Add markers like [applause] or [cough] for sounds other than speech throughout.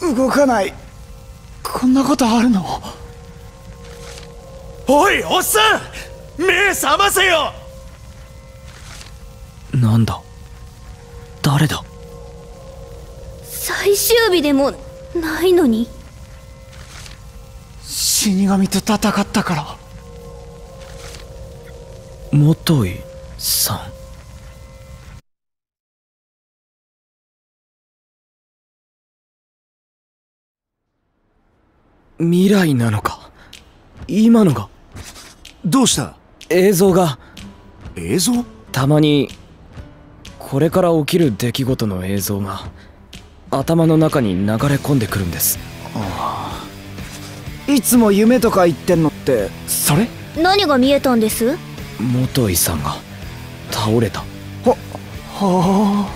動かない。こんなことあるの？おいおっさん目覚ませよ。なんだ？誰だ？最終日でもないのに？死神と戦ったから。元井さん未来なのか？今のが？どうした？映像が？映像？たまにこれから起きる出来事の映像が頭の中に流れ込んでくるんです。いつも夢とか言ってんのって。それ？何が見えたんです？元井さんが倒れた。はは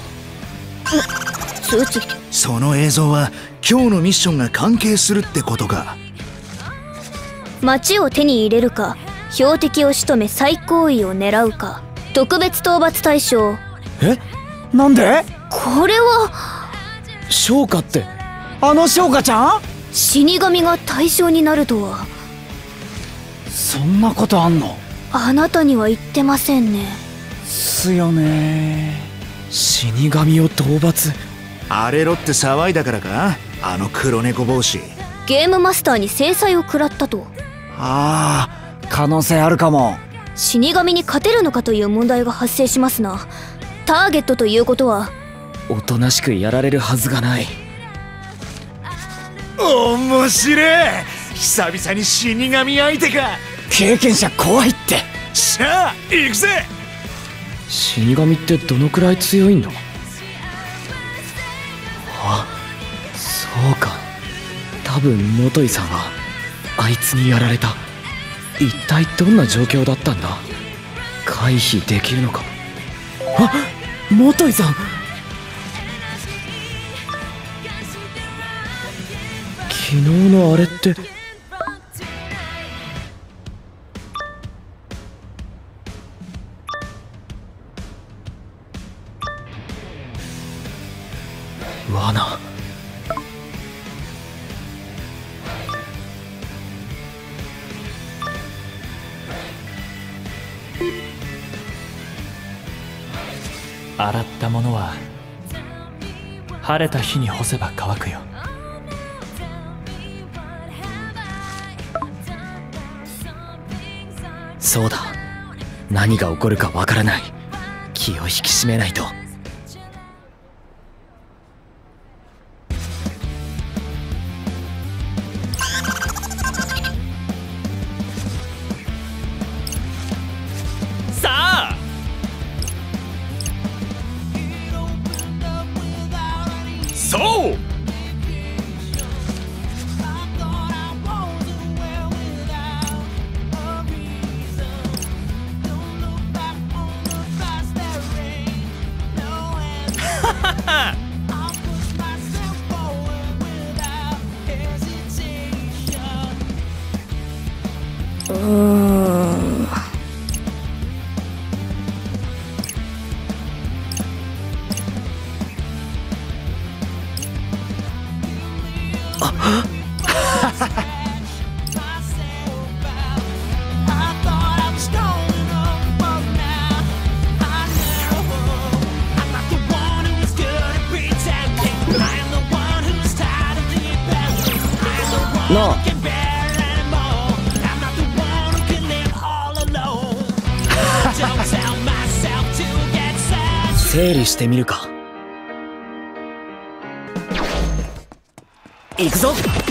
通知その映像は今日のミッションが関係するってことか町を手に入れるか標的を仕留め最高位を狙うか特別討伐対象。え？なんで？これは昇華ってあの翔華ちゃん？死神が対象になるとは。そんなことあんの？あなたには言ってませんね。すよね。死神を討伐？あれろって騒いだからか？あの黒猫帽子。ゲームマスターに制裁を食らったとああ可能性あるかも。死神に勝てるのかという問題が発生しますな。ターゲットということは。おとなしくやられるはずがない。面白い。久々に死神相手か。経験者怖いって。しゃあ行くぜ。死神ってどのくらい強いんだ？あそうか。多分元井さんはあいつにやられた。一体どんな状況だったんだ？回避できるのか？あ元井さん！昨日のあれって晴れた日に干せば乾くよ。そうだ。何が起こるかわからない。気を引き締めないと。してみるか。行くぞ。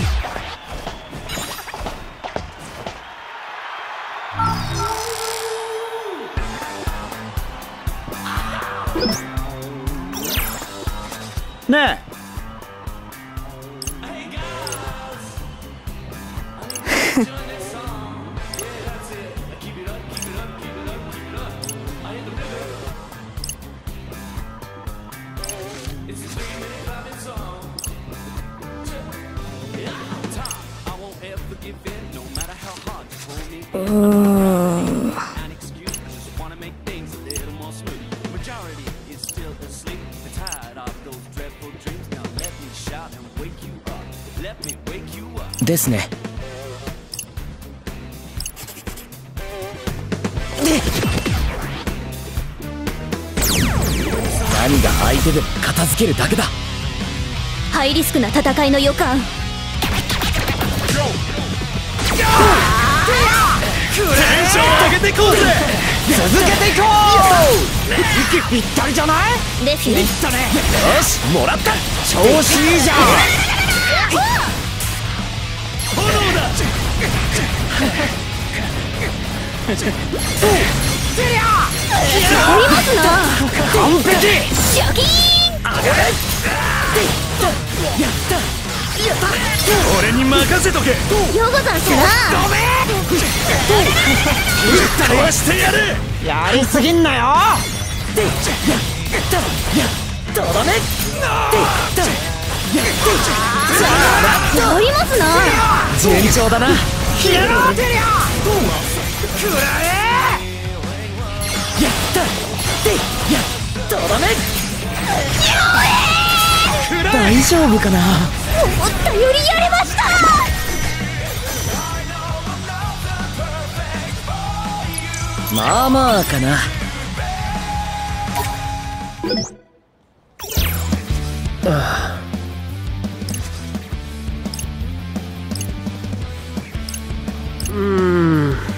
ですね。何が相手でも片付けるだけだ。ハイリスクな戦いの予感。続けていこう息ぴったりじゃないですね。よしもらった。調子いいじゃん俺に任せとけ。ようござんすなかわしてやるやりすぎんなよ。ありますな順調だな大丈夫かな思ったよりやれましたまあまあかな行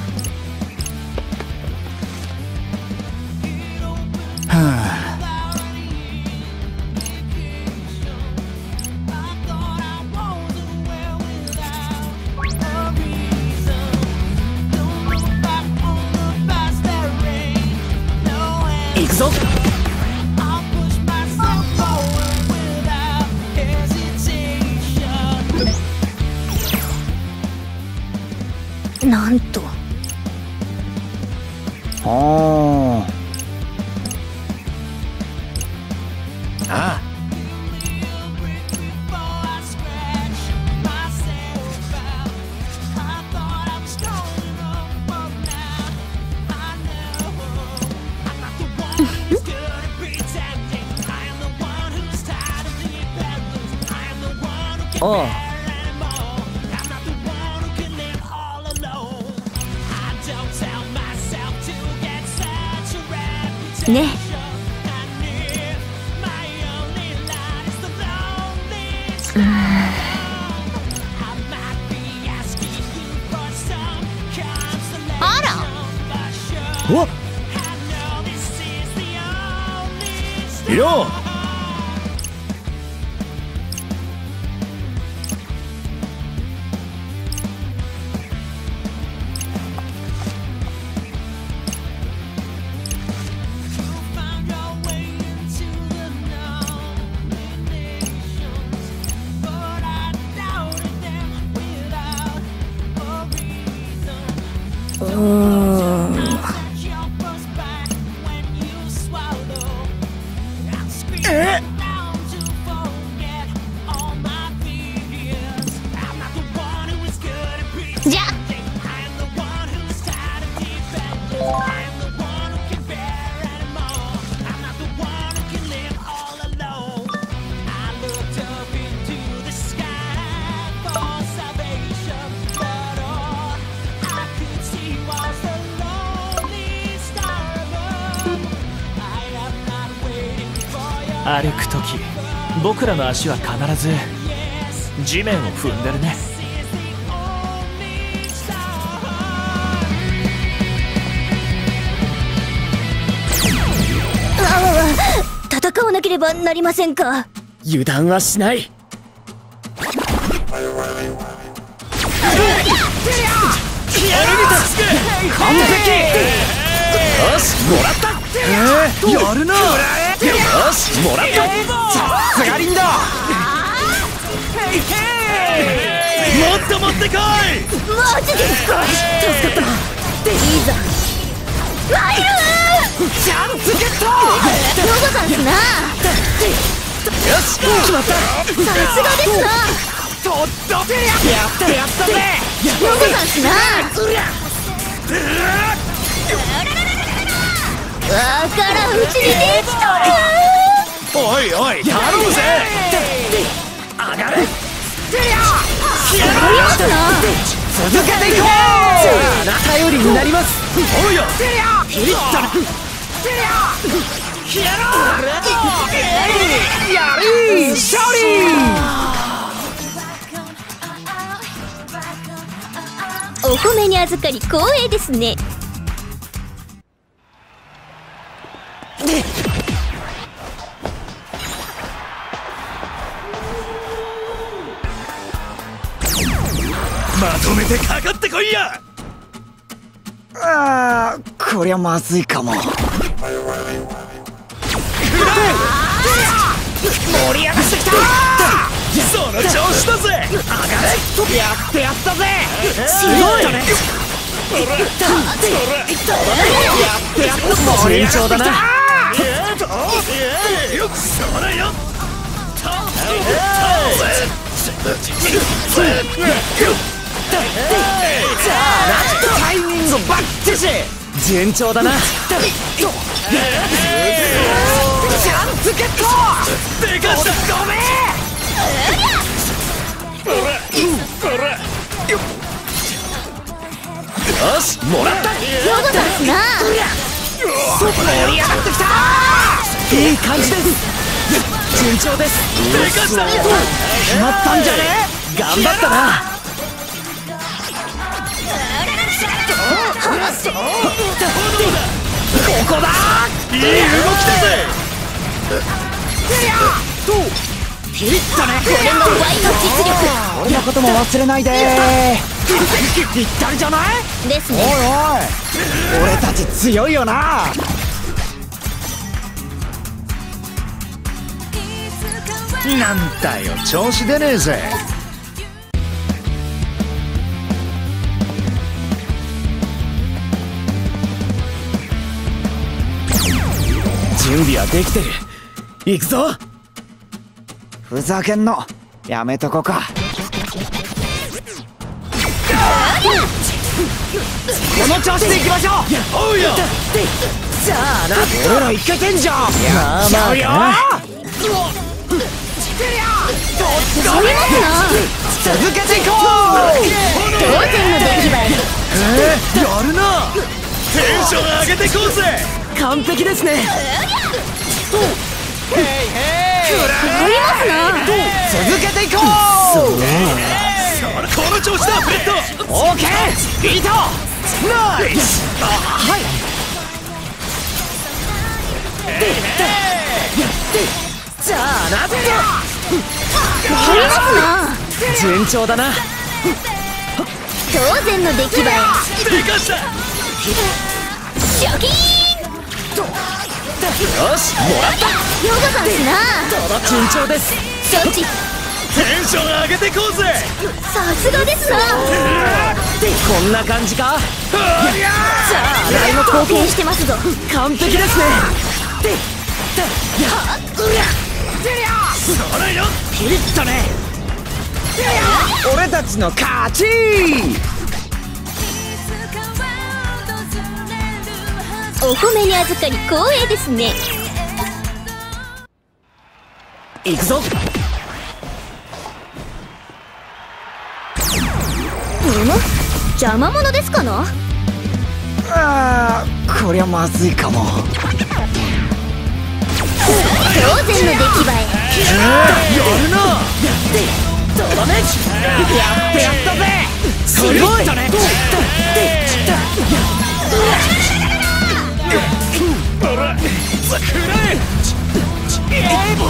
おうね。あら。おいよ僕らの足は必ず地面を踏んでるね。戦わなければなりませんか。油断はしない。完璧。よしもらった。やるなよしもらった。すがりんだもっと持ってこい。マジですか？助かった。いざ参るチャンスゲットんすな。よし決まったさすがですなとっとてややったやったぜんすなわからんうちにできとるおいおい頼むぜ上がれてやますな続けていこう頼りになりますおうよてりゃピリッとなやり勝利お褒めに預かり光栄ですね。まとめてかかってこいや！あーこりゃまずいかも。盛り上がってきた！その調子だぜ！やってやったぜ！すごい！やってやった！盛り上がってきたタイミングバッチシ順調だなチャンスゲットでかしたごめんよしもらった。ヨガだすな。盛り上がってきた。いい感じです。順調です。でかした決まったんじゃね？頑張ったな。ここだ。いい動きだぜ。ピリッとねこれがワイの実力こんなことも忘れないで。ぴったりじゃないで。すねおい俺たち強いよな。なんだよ調子出ねえぜ。準備はできてる。行くぞ。ふざけんの。やめとこか。この調子でいきましょう。おうよさあな俺らいけてんじゃん。まあまあちゃうよ。続けていこ当然の出来栄やるな。テンション上げてこうぜ。完璧ですねう続けていこうこの調子だフレットオーケービートナイスさあなありますな順調だな当然の出来栄えでかしたシャキーンよしもらっヨガさんすな。た順調です。承知。テンション上げてこうぜ。さすがですな。こんな感じか。誰も貢献してますぞ。完璧ですね。それよピリッとね俺たちの勝ちお褒めに預かり光栄ですね。行くぞ。むむ邪魔者ですかな？あーこりゃまずいかも。当然の出来栄え。とどめ。やってやったぜ。すごい。ねよし順調だ続けていこ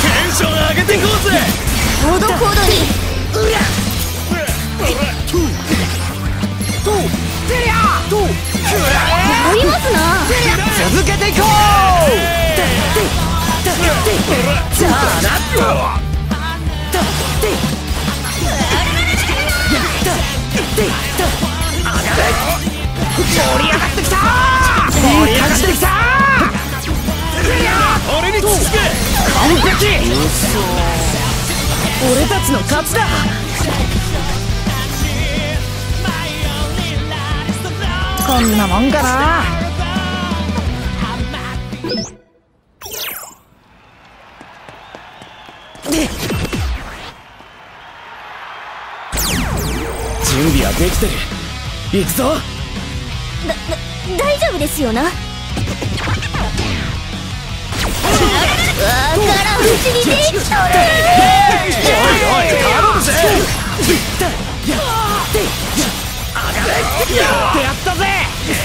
テンション上げてこうぜほどほどにやりますな続けていこう？盛り上がってきた盛り上がってきた俺につつけ完璧俺たちの勝ちだこんなもんかな。準備はできてる。行くぞ。だ大丈夫ですよな。やってやったぜ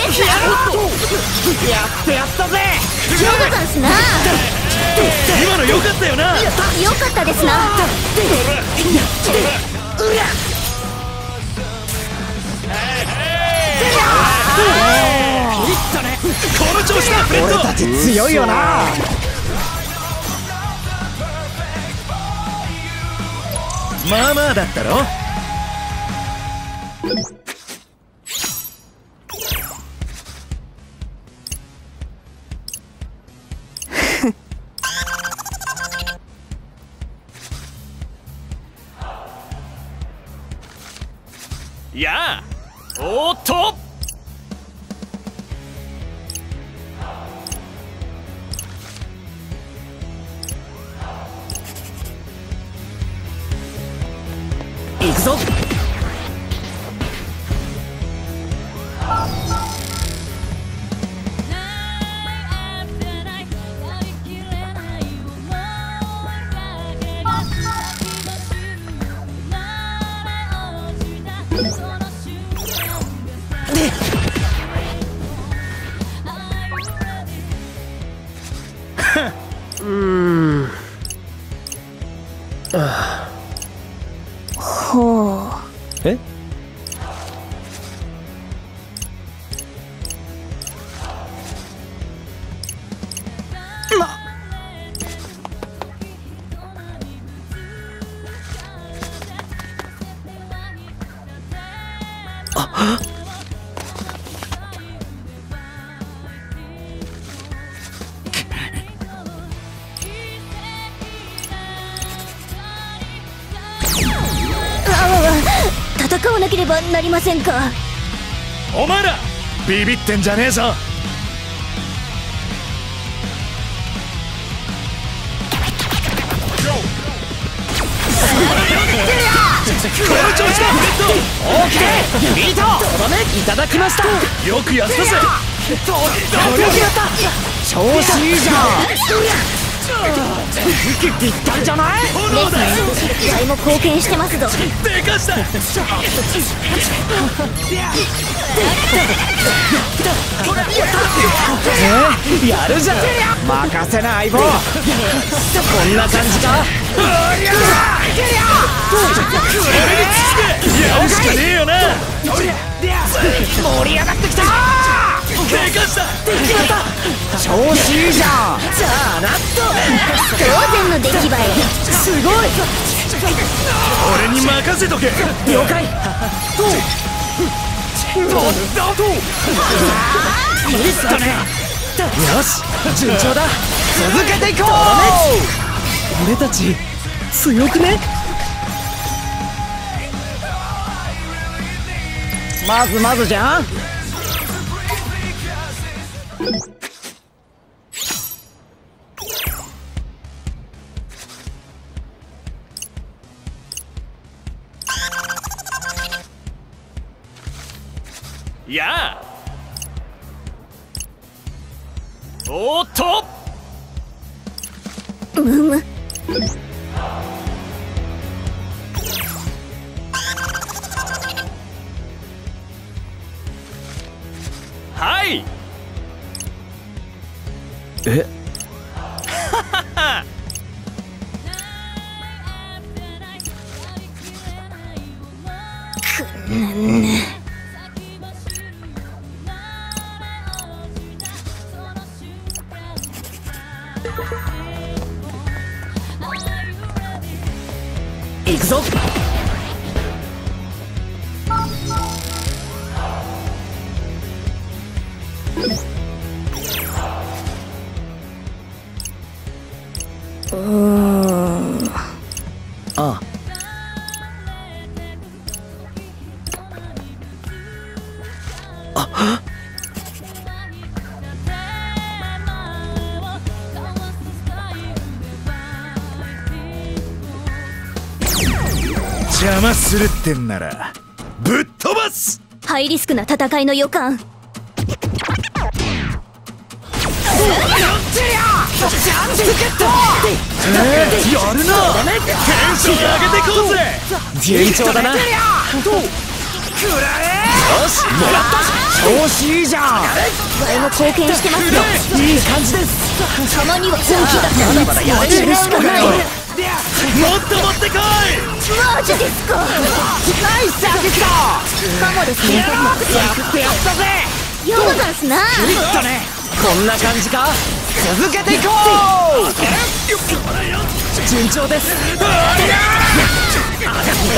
やってやったぜ。な。今のよかったよな。よかったですな。この調子だフレッド俺たち強いよなまあまあだっ。たろやあおっと！なりませんか？お前らビビってんじゃねえぞ。この調子だレッドオーケービートとどめいただきましたよくやったぜどどどどどどどどいどどど息ぴったりじゃないレも貢献してますぞでか。したえやるじゃん。任せな相棒こん。な感じかやるしかねえよな盛り上がってきた。調子いいじゃん。じゃあ当然の出来栄えすごい俺に任せと。け了解どだねよし順調だ続けていこう俺たち強くねまずまずじゃんやあ。おっと。むむはい。え？くんあ。あ。邪魔するってんならぶっ飛ばす。ハイリスクな戦いの予感やるな。テンション上げてこうぜ。順調だなよしもらった。調子いいじゃん。我も貢献してますよいい感じです。たまには本気だまだまだやれるしかない。もっと持ってこい。マジですかナイスアシストかもですね。やってやったぜ。ようざんすなクリッとね。こんな感じか？続けていこう！順調です。いた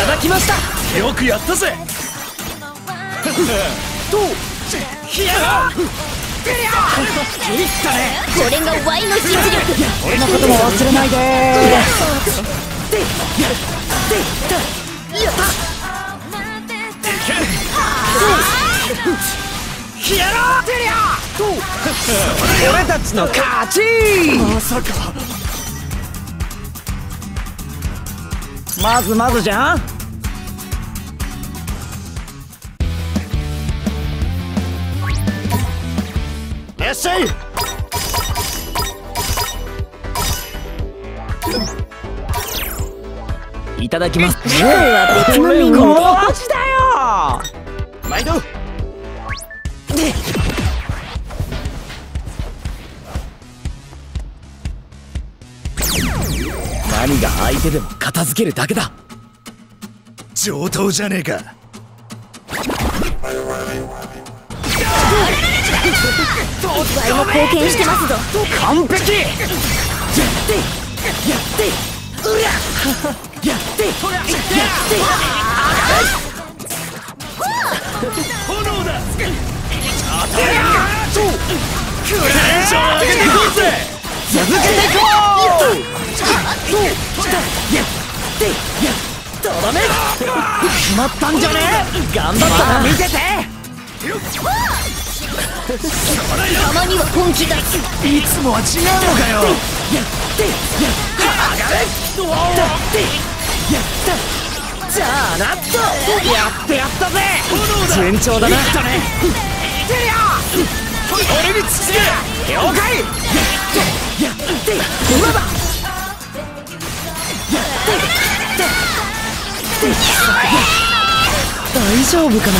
だきました。よくやったぜ。クリッとねこれがワイの実力。俺のことも忘れないで。や [laughs] ろうテリア [laughs] 俺たちの勝ち!まさかまずまずじゃん?いらっしゃい!いただきます。こ [laughs] だ相手でも片付けるだけだ。上等じゃねえか。我も貢献してますぞ。完璧。炎だテンション上げてこうぜ続けていこうとどめ決まったんじゃね頑張ったまあな見ててたまには本気だいつもは違うのかよじゃあなっとやってやったぜ順調だなテリア俺につけ了解大丈夫かな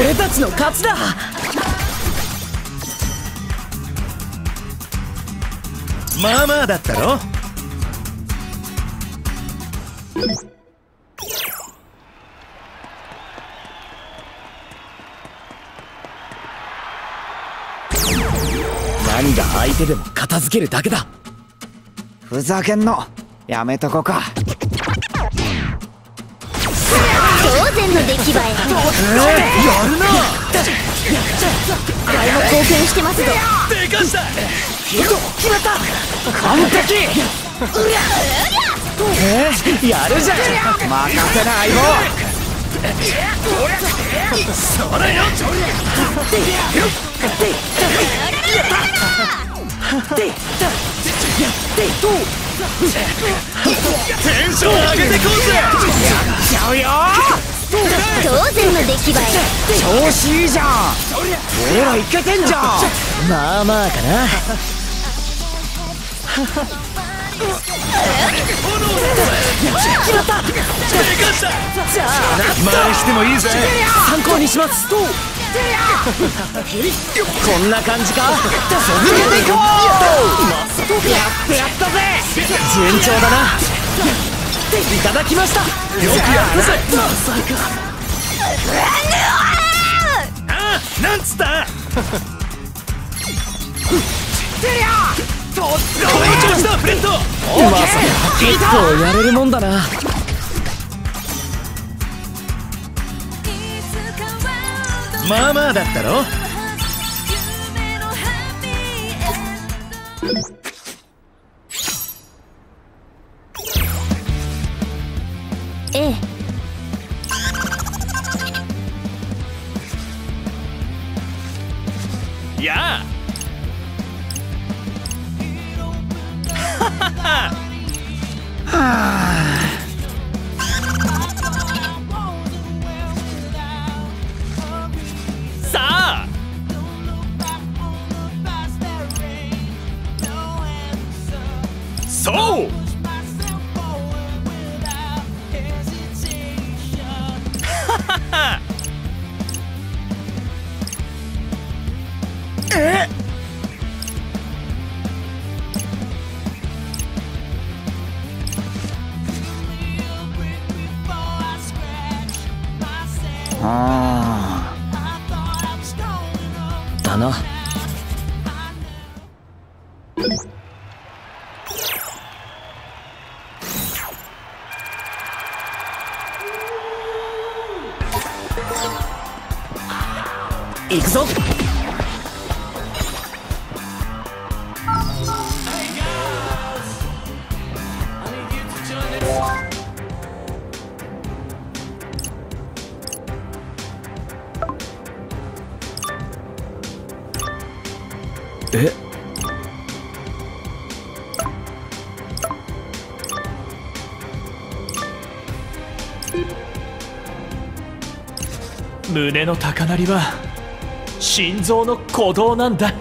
俺たちの勝ちだまあまあだったろ何が相手でも片付けるだけだ。ふざけんの。やめとこか。当然の出来栄え。やるな。我も貢献してますぞ。でかした。完璧。やるじゃん。任せな相棒それよテンション上げてこうぜちゃうよ当然の出来栄え調子いいじゃん。俺らいけてんじゃんまあまあかな。でかした真似してもいいぜ。参考にしますこんな感じか？続けていこう！やってやったぜ！順調だな。いただきました。よくやったぜ！ああなんつった？この調子だフレッド！まさか結構やれるもんだなまあまあだったろ。ええ。やあ。さ [laughs] 胸の高鳴りは心臓の鼓動なんだ。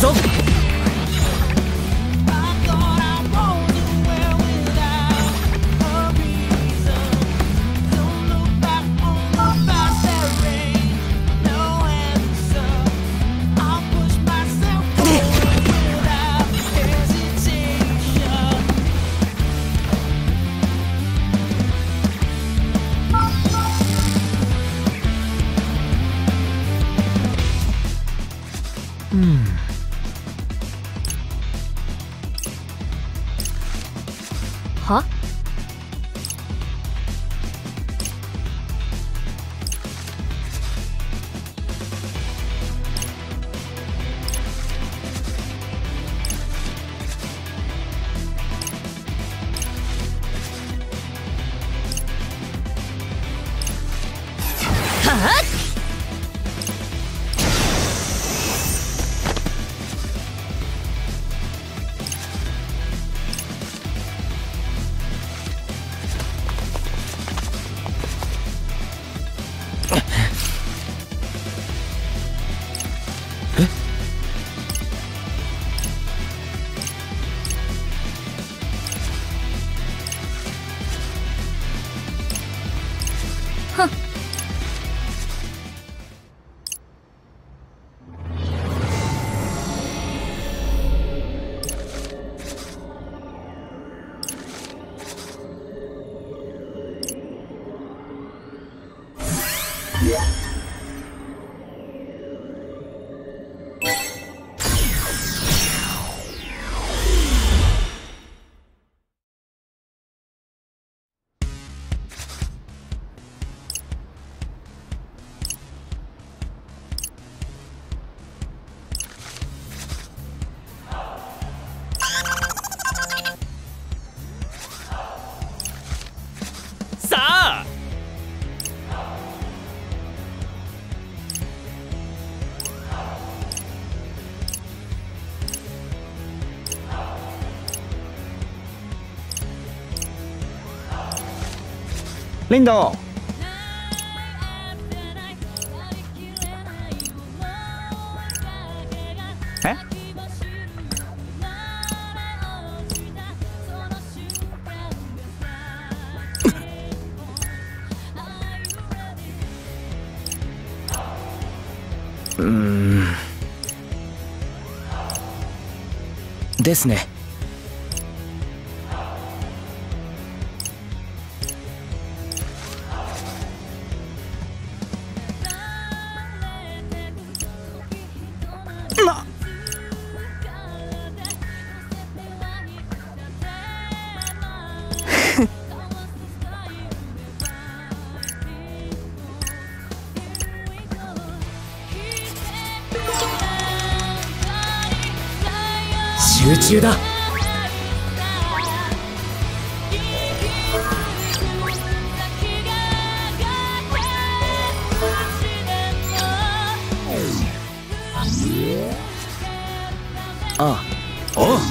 ぞリンドえ？ですね。中だ。あおう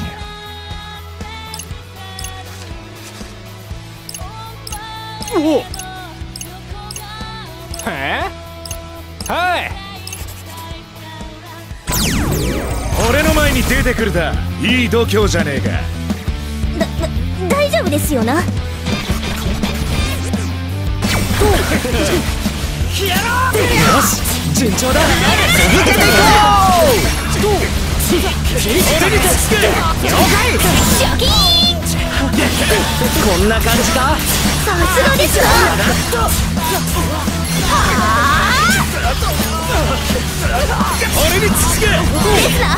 てくるだいい度胸じゃねえか。大丈夫ですよな？よし順調だ。シャキーンこんな感じかさすがですな俺に続け。ですな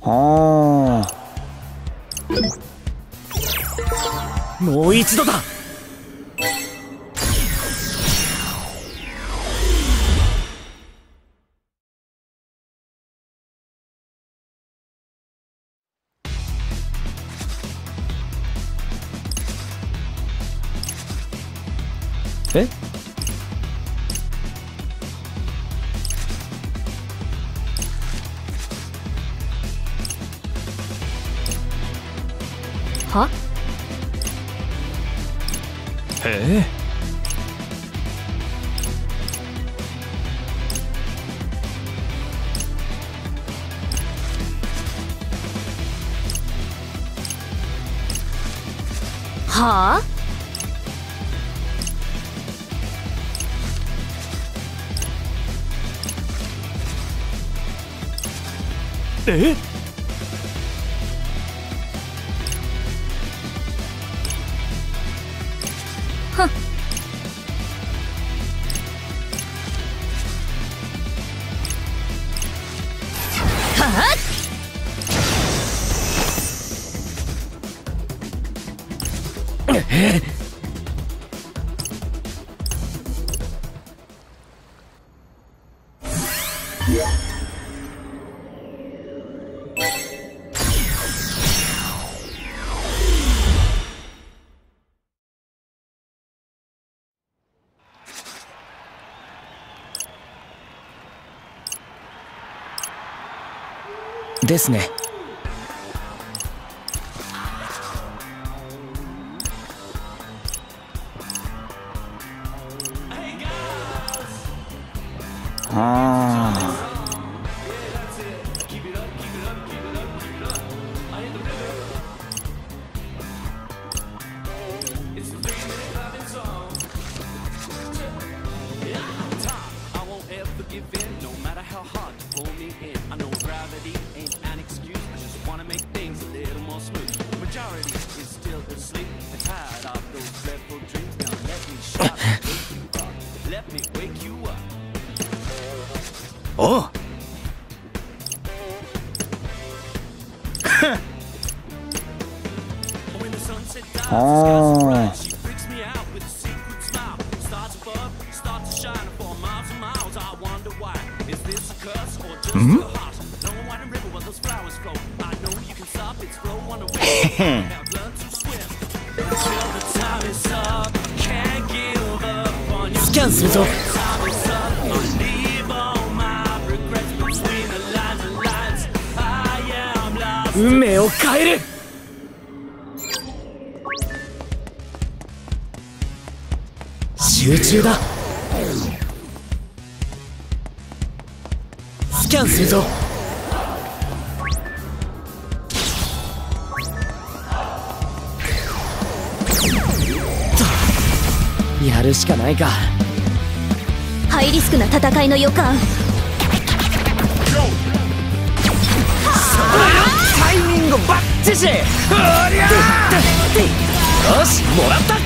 はもう一度だ。へえ。はあ？え？ですね。ああの予感。タイミングバッチシよしもらった。や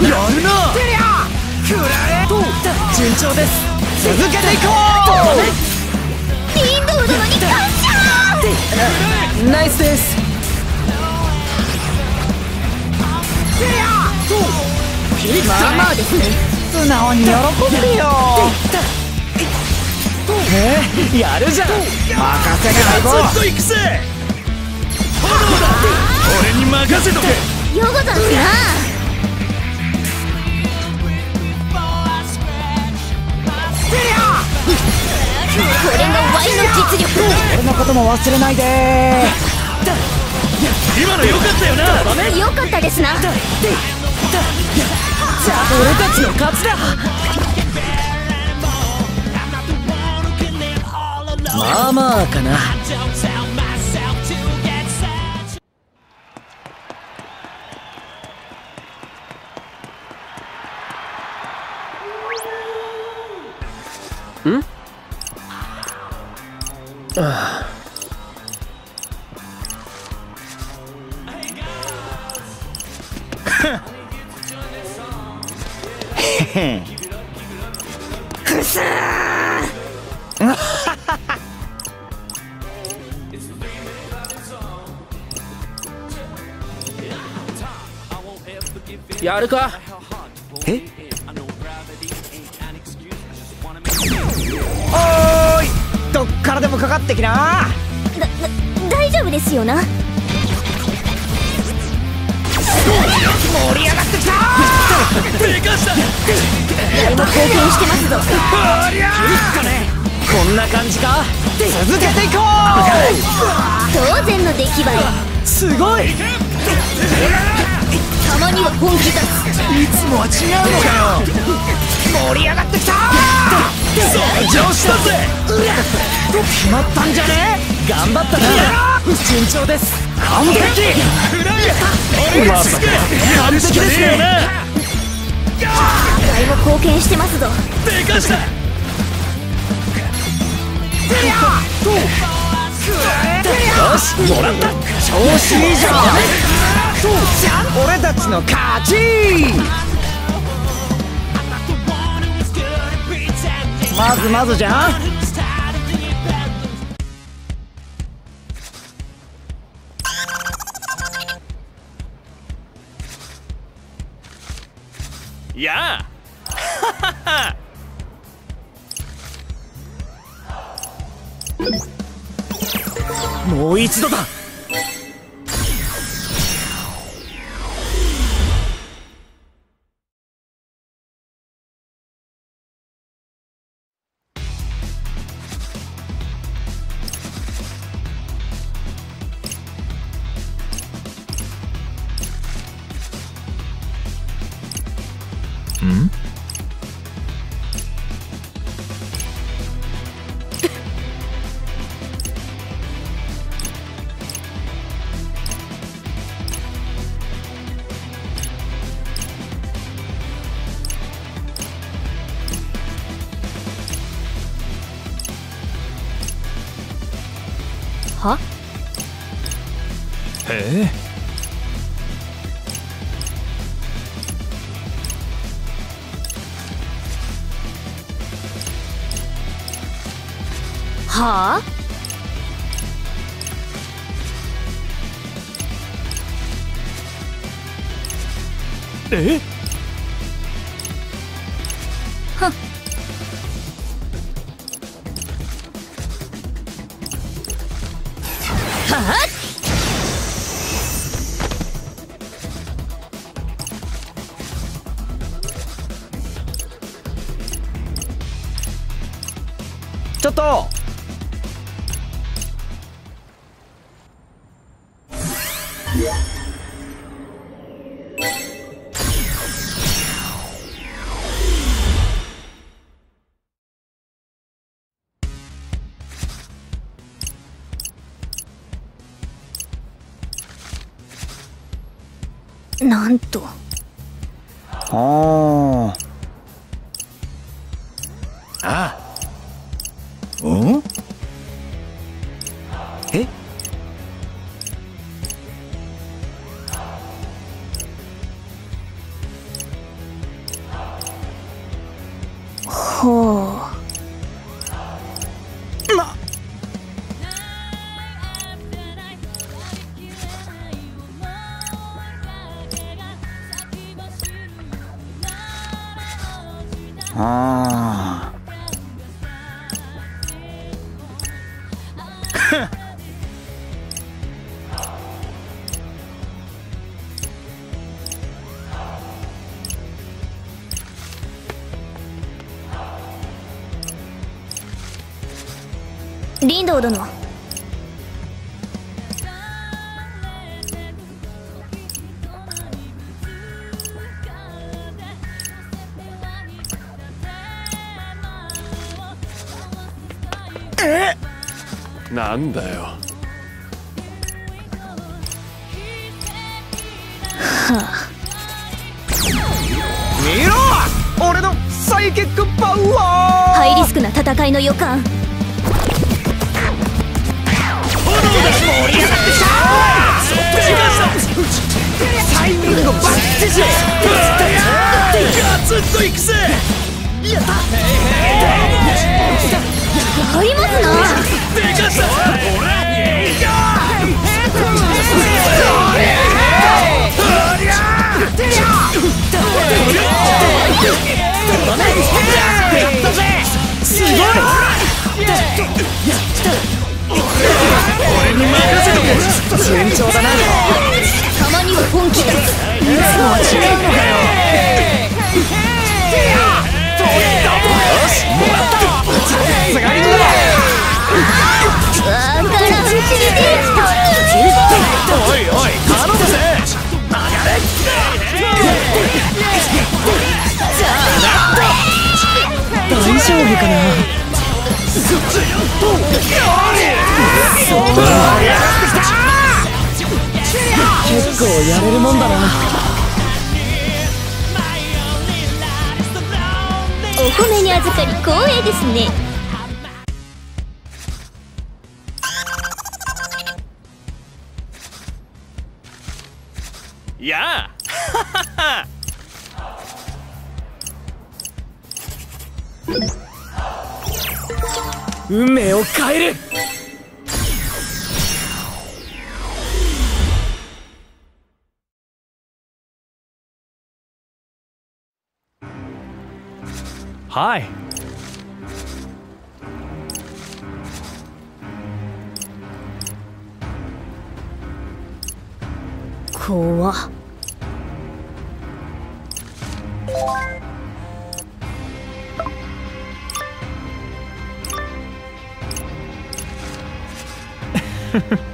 るな。テリアくらえ。と順調です。続けていこリンドウ殿に感謝ナイスです。うまあまあですね素直に喜んでよえやるじゃん。任せて相棒ずっと行くぜ炎だ俺に任せとけ。よござんすなこれがワイの実力。俺のことも忘れないで。今の良かったよな。よかったですな。じゃあ俺たちの勝ちだまあまあかな。や本気出す。ういつもは違うのかよ。盛り上がってきた上司だぜ。決まったんじゃね？頑張ったな。順調です。完璧。俺がつけやるしかね。えよな誰も貢献してますぞ。でかした。よしもらった。調子いいじゃん俺たちの勝ち。まずまずじゃん。やあ。もう一度だはあ？え？っなんと。あ殿なんだよ。見ろ！俺のサイキックパワー！ハイリスクな戦いの予感タイミングバッチシガツンといくぜ。大丈夫かな？結構やれるもんだな。お米に預かり光栄ですね。やあ。運命を変えるはい。怖っ [laughs]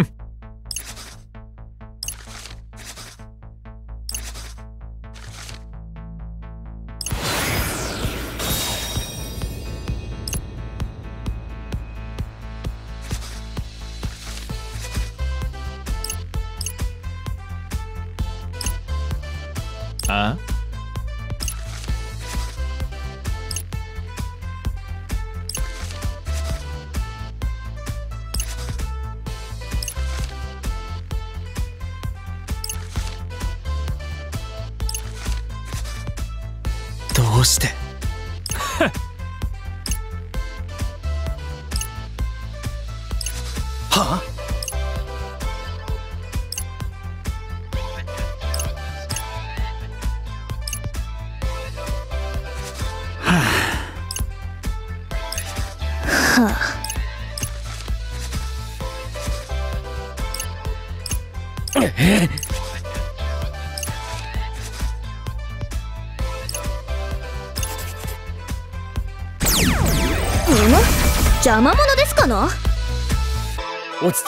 あ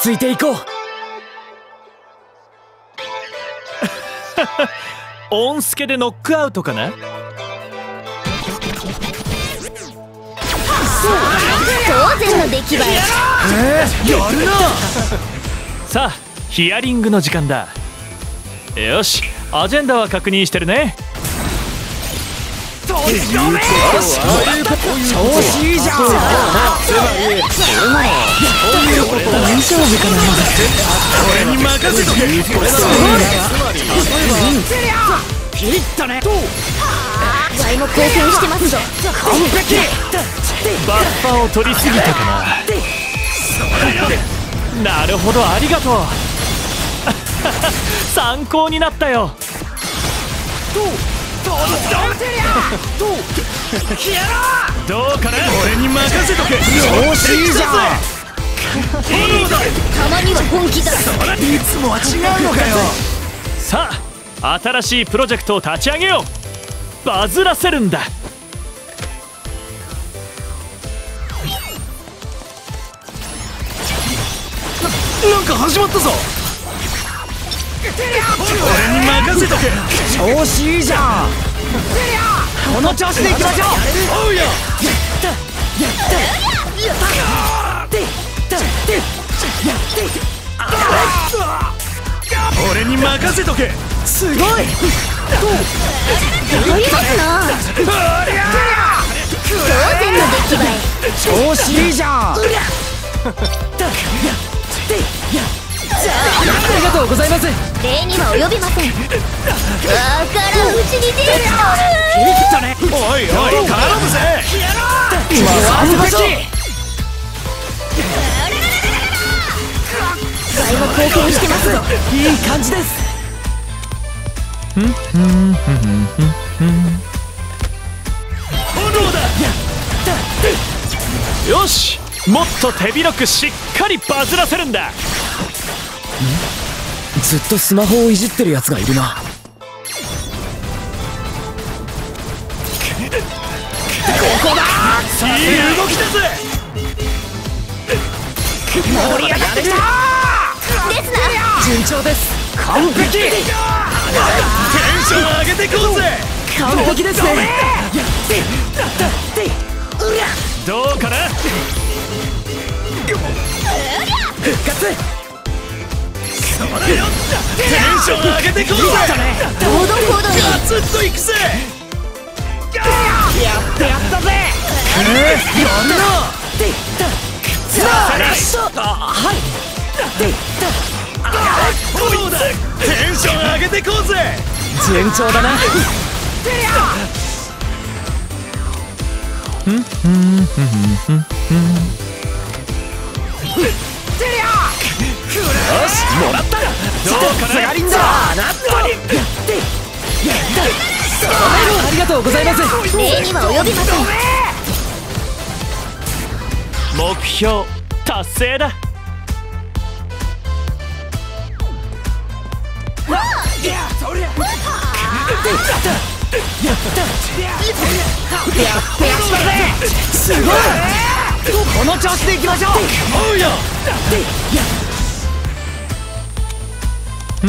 ち着いていこう。音助でノックアウトかな？当然の出来栄え。さあヒアリングの時間だ。よしアジェンダは確認してるね。調子いいじゃん大丈夫かな俺に任せとけピリッとねワイも貢献してますぞ完璧バッファを取りすぎたかななるほどありがとう参考になったよ。どうどうかな？俺に任せとけ。調子いいじゃんたまには本気だいつもは違うのかよさあ新しいプロジェクトを立ち上げよう。バズらせるんだ。なんか始まったぞ。俺に任せとけ調子いいじゃんこの調子でいきましょうおうよ俺に任せとけすごいやりますな当然の出来栄え調子いいじゃんありがとうございます。礼には及びません。だからうちにできとるピリッとねおいおい頼むぜ。完璧ワイも貢献してます。ぞいい感じです。炎だ。よしもっと手広くしっかりバズらせるんだずっとスマホをいじってるやつがいるな。いい動きだぜ盛り上がってきた！ですな！順調です。完璧！テンション上げてこうぜ！完璧ですね。どうかな？復活テンション上げてこうぜ。ほどほどにガツッといくぜ。やってやったぜ。炎だテンション上げてこうぜ。順調だなしもらったよどうかなガリンだ。ありがとうございます。礼には及びません目標達成だすごいこの調子でいきましょうっ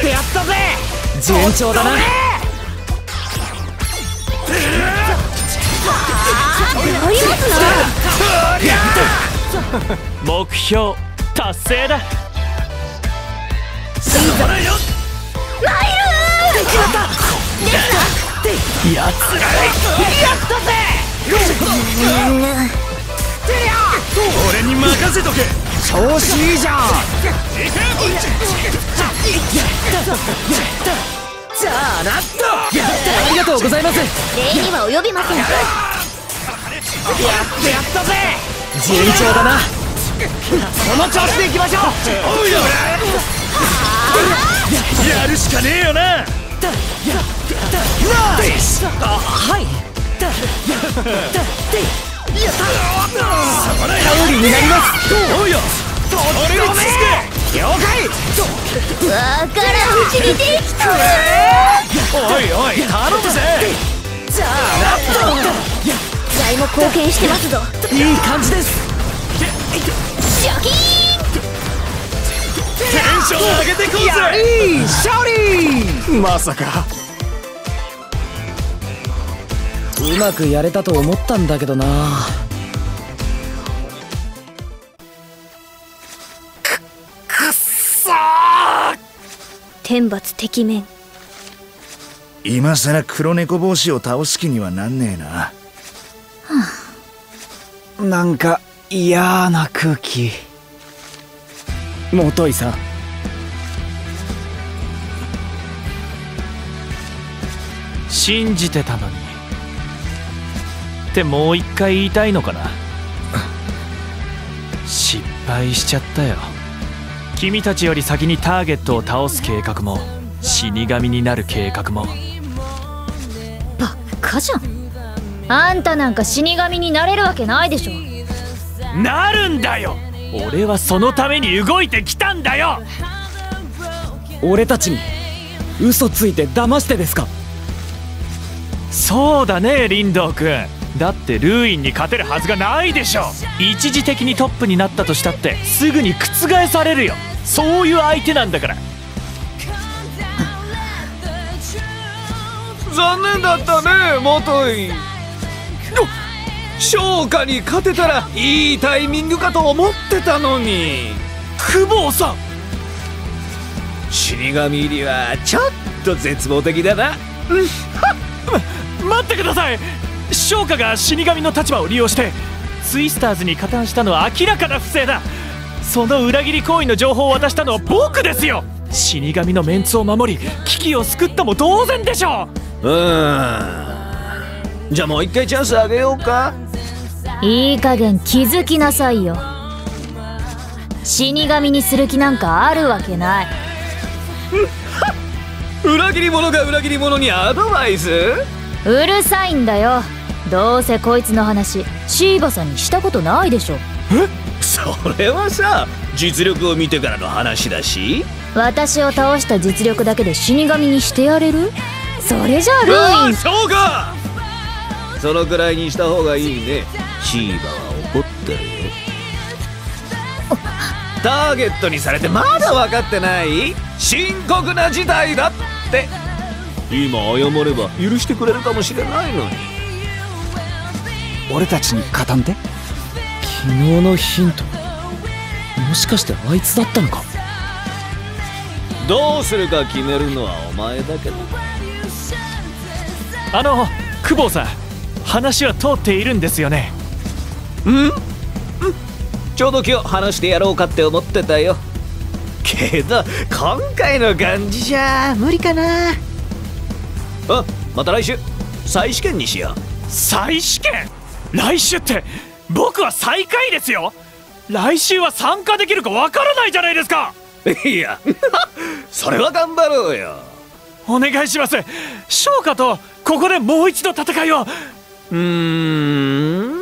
てやったぜ順調だな。目標達成だ。やつら俺に任せとけ。調子いいじゃん。じゃあなありがとうございます。礼には及びません。やってやったぜ。順調だな。この調子でいきましょう。やるしかねえよな。はい頼りになりますおうよ俺に続け了解わからんうちにできたおいおい頼むぜ誰も貢献してますぞいい感じです。シャキーンテンション上げてこうぜ。いい勝利。まさかうまくやれたと思ったんだけどな。天罰敵面今さら黒猫帽子を倒す気にはなんねえな。なんか嫌な空気。元井さ。ん信じてたのにってもう一回言いたいのかな？失敗しちゃったよ。君たちより先にターゲットを倒す計画も死神になる計画も。ばっかじゃん。あんたなんか死神になれるわけないでしょ。なるんだよ！俺はそのために動いてきたんだよ！俺たちに嘘ついて騙してですか？そうだね林道君だってルーインに勝てるはずがないでしょ一時的にトップになったとしたってすぐに覆されるよ。そういう相手なんだから。残念だったね元井。昇華に勝てたらいいタイミングかと思ってたのに。久保さん。死神入りはちょっと絶望的だな。[laughs] 待ってください翔華が死神の立場を利用してツイスターズに加担したのは明らかな不正だ。その裏切り行為の情報を渡したのは僕ですよ。死神のメンツを守り危機を救ったも同然でしょうーん。じゃあもう一回チャンスあげようか。いい加減気づきなさいよ。死神にする気なんかあるわけない。[laughs] 裏切り者が裏切り者にアドバイス？うるさいんだよどうせこいつの話シーバさんにしたことないでしょ。それはさ実力を見てからの話だし。私を倒した実力だけで死神にしてやれる？それじゃあルーイン。そうか！そのくらいにした方がいいね。シーバは怒ってるよ。ターゲットにされてまだ分かってない？深刻な事態だって。今謝れば許してくれるかもしれないのに俺たちに加担って昨日のヒントもしかしてあいつだったのか？どうするか決めるのはお前だけどあの久保さん話は通っているんですよね？うん？ちょうど今日話してやろうかって思ってたよ。けど今回の感じじゃ無理かな。あまた来週。再試験にしよ再試験？来週って僕は最下位ですよ。来週は参加できるかわからないじゃないですか。ういや [laughs] それは頑張ろうよ。お願いします。翔歌とここでもう一度戦いを。うーん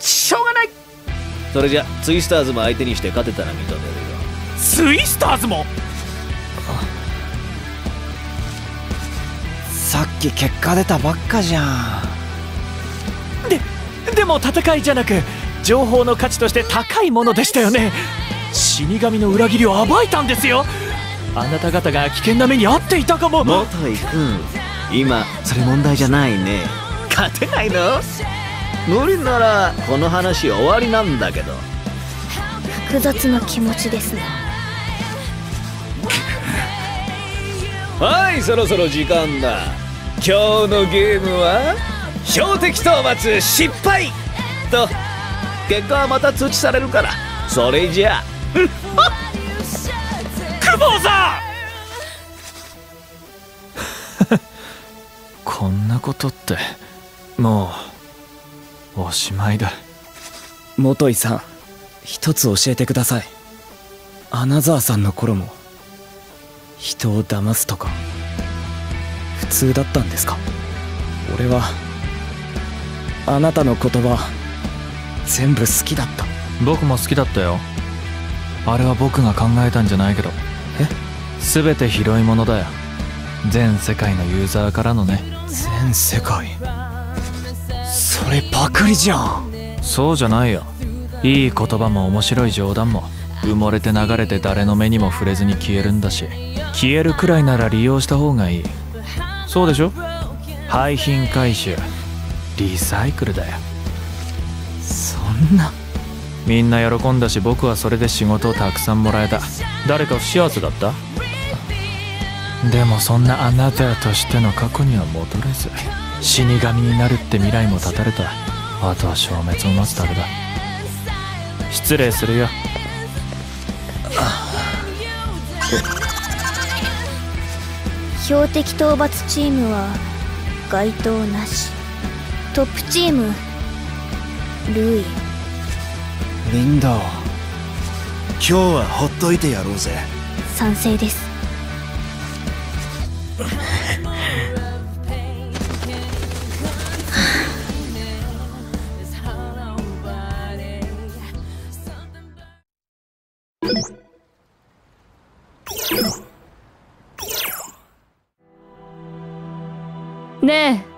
しょうがない。それじゃツイスターズも相手にして勝てたら認めるよ。ツイスターズも？さっき結果出たばっかじゃんででも戦いじゃなく情報の価値として高いものでしたよね。死神の裏切りを暴いたんですよ。あなた方が危険な目に遭っていたかも。元井君今それ問題じゃないね。勝てないの？無理ならこの話終わりなんだけど。複雑な気持ちですね。はいそろそろ時間だ。今日のゲームは？標的討伐失敗。と結果はまた通知されるからそれじゃあ久保さん！[laughs] こんなことってもうおしまいだ。元井さん一つ教えてください。アナザーさんの頃も人を騙すとか普通だったんですか？俺はあなたの言葉全部好きだった。僕も好きだったよ。あれは僕が考えたんじゃないけど。え？全て拾い物だよ。全世界のユーザーからのね。全世界？それパクリじゃん。そうじゃないよ。いい言葉も面白い冗談も。埋もれて流れて誰の目にも触れずに消えるんだし。消えるくらいなら利用した方がいい。そうでしょ？廃品回収リサイクルだよ。そんな。みんな喜んだし僕はそれで仕事をたくさんもらえた。誰か不幸せだった？でもそんなあなたとしての過去には戻れず。死神になるって未来も絶たれた。あとは消滅を待つだけだ。失礼するよ。標的討伐チームは該当なしトップチーム。ルイ。リンダ今日はほっといてやろうぜ。賛成です。ねえ